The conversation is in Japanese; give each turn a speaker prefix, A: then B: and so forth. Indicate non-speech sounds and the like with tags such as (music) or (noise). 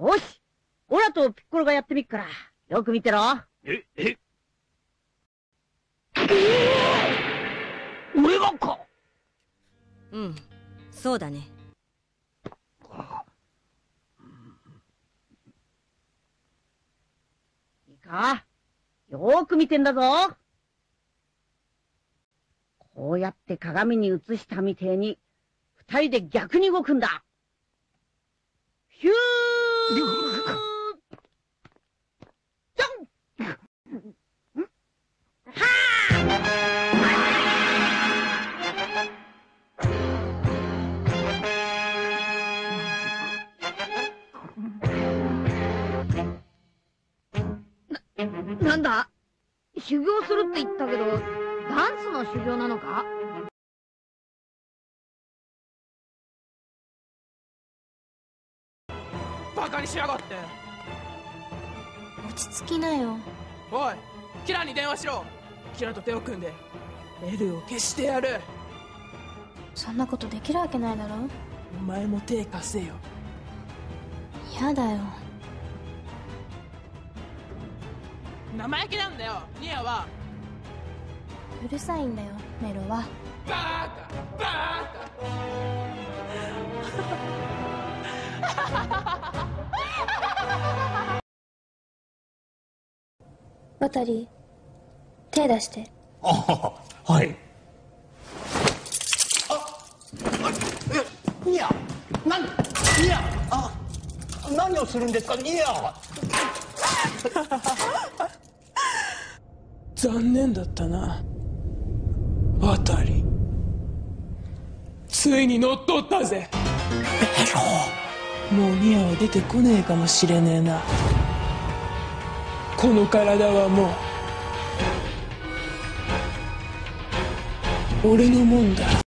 A: 後ピッコロがやってみっから、よく見てろ。
B: え、え？(laughs) 俺がか？
C: うん、そうだね。
A: いいか？よーく見てんだぞ。こうやって鏡に映したみてえに、二人で逆に動くんだ。ヒューなんだ？修行するって言ったけど、ダンスの修行なのか？
D: バカにしやがって。
E: 落ち着きなよ。
D: おいキラに電話しろ。キラと手を組んでエルを消してやる。
E: そんなことできるわけないだろ。
D: お前も手貸せよ。
E: 嫌だよ。
D: 生意気なんだよ。ニアは。
E: うるさいんだよメロは。
D: バーカバ
E: ー渡り手出して。
B: あはい。ああニアなんニアあ何をするんですか？ニア (laughs)
D: 残念だったな。渡り。ついに乗っ取ったぜ。もうニアは出てこねえかもしれねえなこの体はもう俺のもんだ。